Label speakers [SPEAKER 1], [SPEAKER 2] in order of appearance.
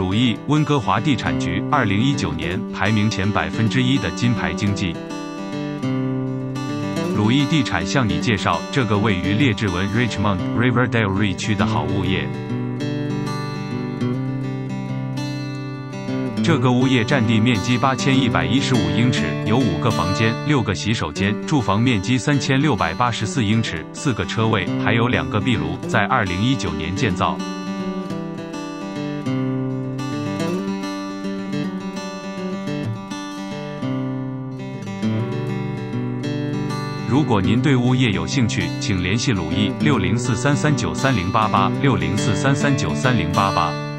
[SPEAKER 1] 鲁艺温哥华地产局二零一九年排名前百分之一的金牌经济。鲁艺地产向你介绍这个位于列治文 （Richmond Riverdale） 瑞区的好物业。这个物业占地面积八千一百一十五英尺，有五个房间、六个洗手间，住房面积三千六百八十四英尺，四个车位，还有两个壁炉，在二零一九年建造。如果您对物业有兴趣，请联系鲁艺六零四三三九三零八八六零四三三九三零八八。